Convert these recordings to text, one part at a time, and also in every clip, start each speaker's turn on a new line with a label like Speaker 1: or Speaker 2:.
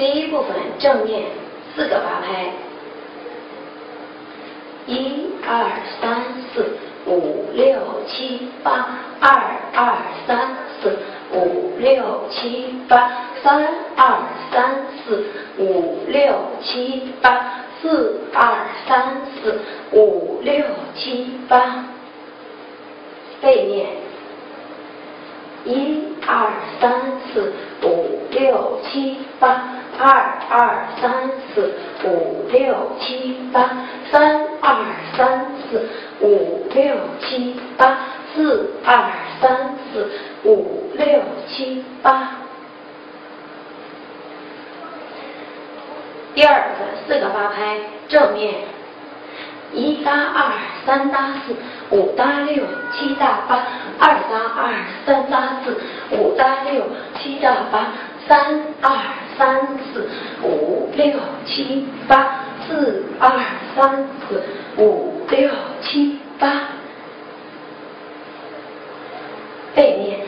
Speaker 1: 第一部分正面四个八拍，一二三四五六七八，二二三四五六七八，三二三四五六七八，四二三四五六七八。背面，一二三四五六七八。二二三四五六七八，三二三四五六七八，四二三四五六七八。第二个四个八拍正面，一搭二，三搭四，五搭六，七搭八，二搭二，三搭四，五搭六，七搭八。三二三四五六七八，四二三四五六七八。背面，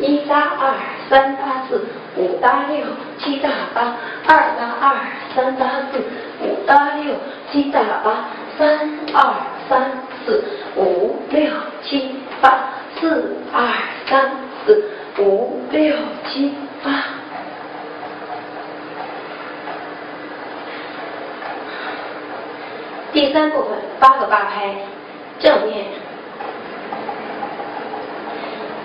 Speaker 1: 一搭二，三搭四，五搭六，七搭八，二搭二，三搭四，五搭六，七搭八，三二三四五六七八，四二三四。五六七八，第三部分八个八拍，正面，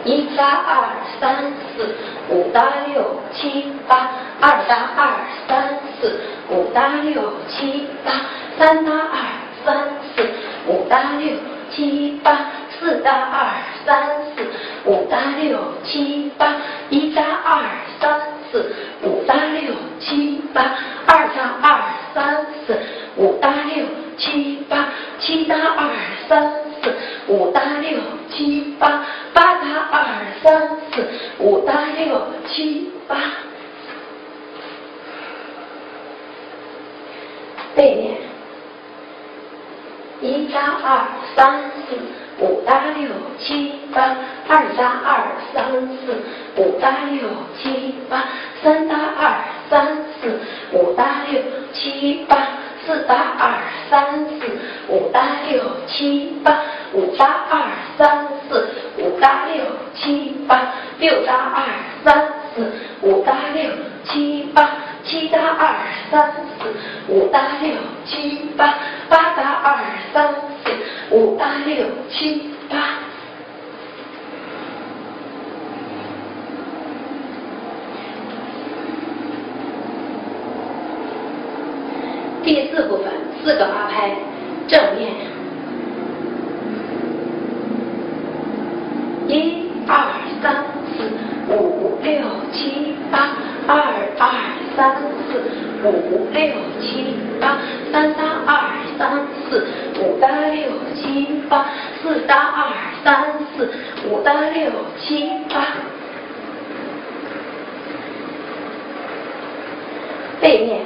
Speaker 1: 一搭二三四五搭六七八，二搭二三四五搭六七八，三搭二三四五搭六七八，四搭二三四。五搭六七八，一搭二三四，五搭六一搭二三四。五搭六七八，二搭二三四，五搭六七八，三搭二三四，五搭六七八，四搭二三四，五搭六七八，五搭二三四，五搭六七八，六搭二三四，五搭六七八，七搭二三四，五搭六七八，八搭二三四。五八六七八，第四部分四个八拍，正面，一二三四五六七八，二二三四五六七八，三三二三四。五搭六七八，四搭二三四，五搭六七八。背面，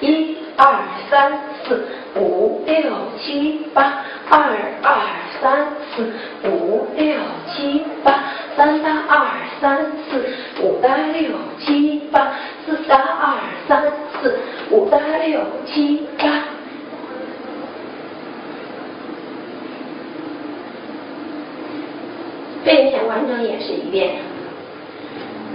Speaker 1: 一二三四五六七八，二二三四五六七八，三搭二三四，五搭六七八，四搭二三，五八六七八。背面完整演示一遍，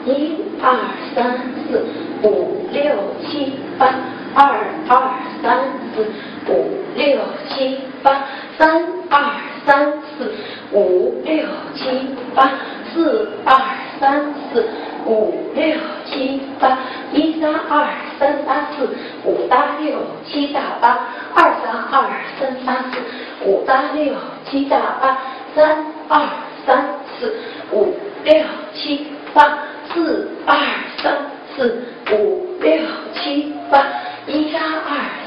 Speaker 1: 一二三四五六七八，二二三四。五六七八，三二三四。五六七八，四二三四。五六七八，一三二三八四，五八六七大八，二三二三八四，五八六七大八，三二三。四五六七八，四二三四五六七八，一二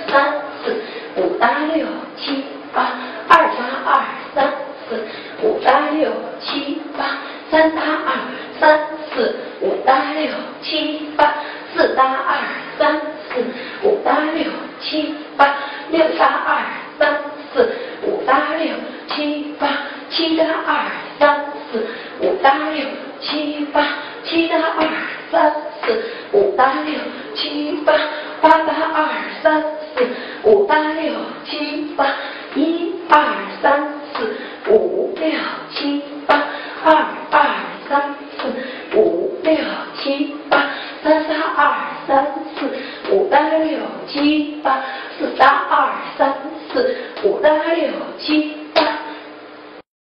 Speaker 1: 三四五搭六七八，二搭二三四五搭六七八，三搭二三四五搭六七八，四搭二三四五搭六七八，六三二三四五八六七八，七八二三。四五八六七八，七八二三四五八六七八，八八二三四五八六七八，一，二。